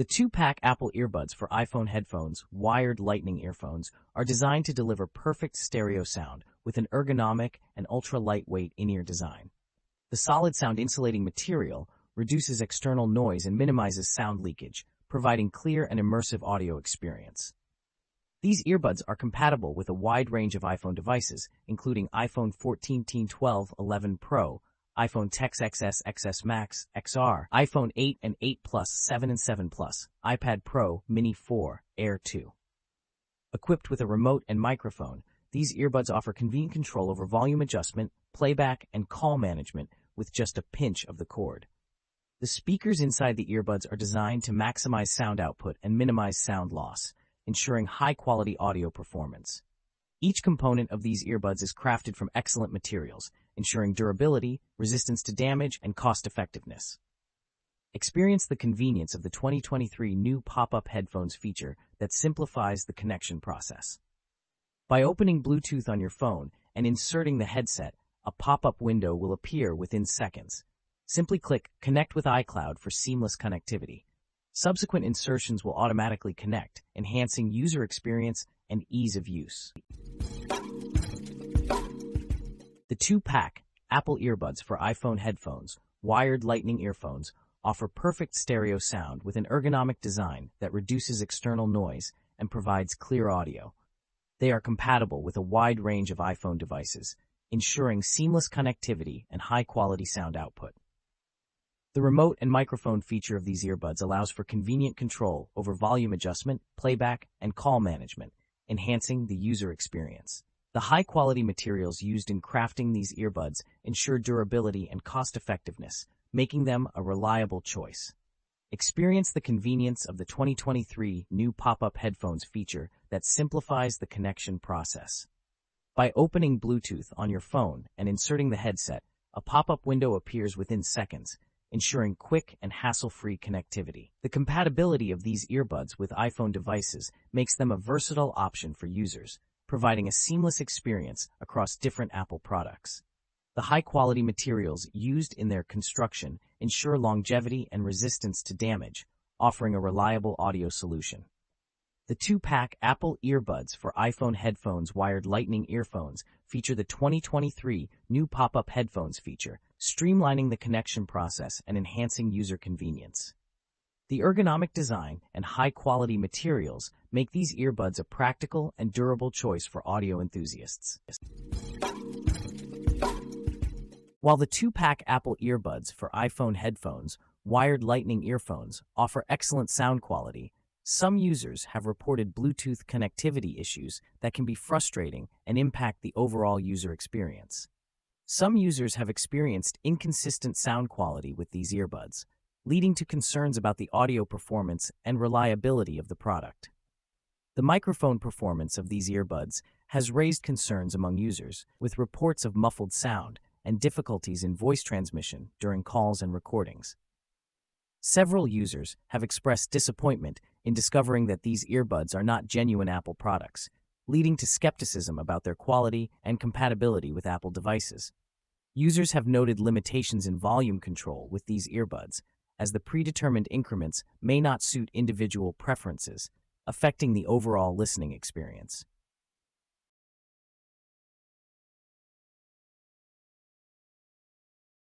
The two-pack Apple earbuds for iPhone headphones, wired lightning earphones, are designed to deliver perfect stereo sound with an ergonomic and ultra-lightweight in-ear design. The solid sound insulating material reduces external noise and minimizes sound leakage, providing clear and immersive audio experience. These earbuds are compatible with a wide range of iPhone devices, including iPhone 14, 12, 11 Pro, iPhone XS, XS Max, XR, iPhone 8 and 8 Plus, 7 and 7 Plus, iPad Pro, Mini 4, Air 2. Equipped with a remote and microphone, these earbuds offer convenient control over volume adjustment, playback, and call management with just a pinch of the cord. The speakers inside the earbuds are designed to maximize sound output and minimize sound loss, ensuring high-quality audio performance. Each component of these earbuds is crafted from excellent materials, ensuring durability, resistance to damage, and cost-effectiveness. Experience the convenience of the 2023 new pop-up headphones feature that simplifies the connection process. By opening Bluetooth on your phone and inserting the headset, a pop-up window will appear within seconds. Simply click Connect with iCloud for seamless connectivity. Subsequent insertions will automatically connect, enhancing user experience and ease of use. The two-pack Apple earbuds for iPhone headphones, wired lightning earphones, offer perfect stereo sound with an ergonomic design that reduces external noise and provides clear audio. They are compatible with a wide range of iPhone devices, ensuring seamless connectivity and high-quality sound output. The remote and microphone feature of these earbuds allows for convenient control over volume adjustment, playback, and call management, enhancing the user experience. The high-quality materials used in crafting these earbuds ensure durability and cost-effectiveness, making them a reliable choice. Experience the convenience of the 2023 new pop-up headphones feature that simplifies the connection process. By opening Bluetooth on your phone and inserting the headset, a pop-up window appears within seconds, ensuring quick and hassle-free connectivity. The compatibility of these earbuds with iPhone devices makes them a versatile option for users, providing a seamless experience across different Apple products. The high-quality materials used in their construction ensure longevity and resistance to damage, offering a reliable audio solution. The two-pack Apple earbuds for iPhone headphones wired lightning earphones feature the 2023 new pop-up headphones feature, streamlining the connection process and enhancing user convenience. The ergonomic design and high-quality materials make these earbuds a practical and durable choice for audio enthusiasts. While the two-pack Apple earbuds for iPhone headphones, wired lightning earphones, offer excellent sound quality, some users have reported Bluetooth connectivity issues that can be frustrating and impact the overall user experience. Some users have experienced inconsistent sound quality with these earbuds, leading to concerns about the audio performance and reliability of the product. The microphone performance of these earbuds has raised concerns among users, with reports of muffled sound and difficulties in voice transmission during calls and recordings. Several users have expressed disappointment in discovering that these earbuds are not genuine Apple products, leading to skepticism about their quality and compatibility with Apple devices. Users have noted limitations in volume control with these earbuds, as the predetermined increments may not suit individual preferences, affecting the overall listening experience.